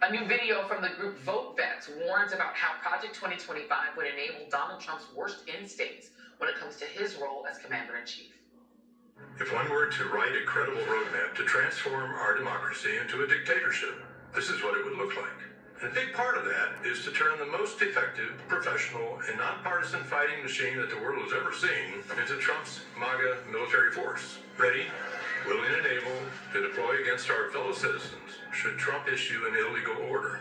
A new video from the group VoteVets warns about how Project 2025 would enable Donald Trump's worst instincts when it comes to his role as commander in chief. If one were to write a credible roadmap to transform our democracy into a dictatorship, this is what it would look like. And a big part of that is to turn the most effective, professional, and nonpartisan fighting machine that the world has ever seen into Trump's MAGA military force. Ready, to deploy against our fellow citizens should Trump issue an illegal order.